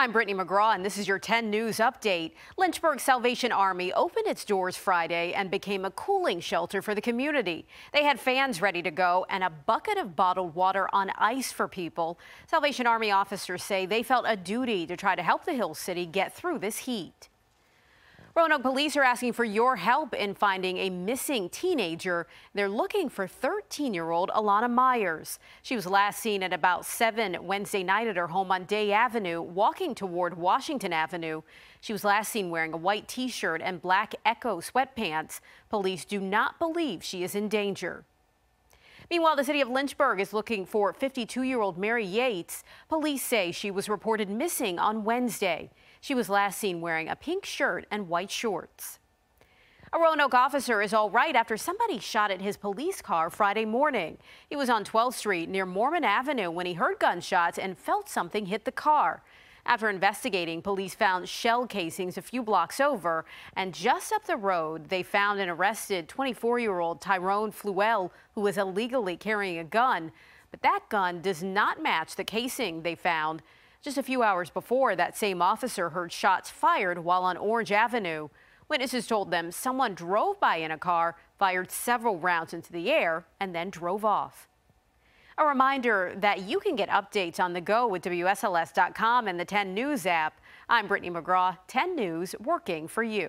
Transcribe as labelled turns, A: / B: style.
A: I'm Brittany McGraw, and this is your 10 News Update. Lynchburg Salvation Army opened its doors Friday and became a cooling shelter for the community. They had fans ready to go and a bucket of bottled water on ice for people. Salvation Army officers say they felt a duty to try to help the Hill City get through this heat. Roanoke police are asking for your help in finding a missing teenager. They're looking for 13-year-old Alana Myers. She was last seen at about 7 Wednesday night at her home on Day Avenue, walking toward Washington Avenue. She was last seen wearing a white t-shirt and black Ecko sweatpants. Police do not believe she is in danger. Meanwhile, the city of Lynchburg is looking for 52-year-old Mary Yates. Police say she was reported missing on Wednesday. She was last seen wearing a pink shirt and white shorts. A Roanoke officer is all right after somebody shot at his police car Friday morning. He was on 12th Street near Moorman Avenue when he heard gunshots and felt something hit the car. After investigating, police found shell casings a few blocks over, and just up the road, they found and arrested 24-year-old Tyrone Fluell, who was illegally carrying a gun. But that gun does not match the casing they found. Just a few hours before, that same officer heard shots fired while on Orange Avenue. Witnesses told them someone drove by in a car, fired several rounds into the air, and then drove off. A reminder that you can get updates on the go with WSLS.com and the 10 News app. I'm Brittany McGraw, 10 News, working for you.